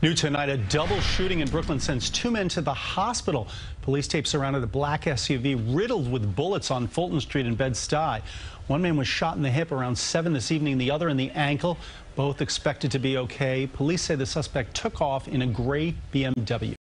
New tonight, a double shooting in Brooklyn sends two men to the hospital. Police tape surrounded a black SUV riddled with bullets on Fulton Street in Bed-Stuy. One man was shot in the hip around 7 this evening, the other in the ankle. Both expected to be okay. Police say the suspect took off in a gray BMW.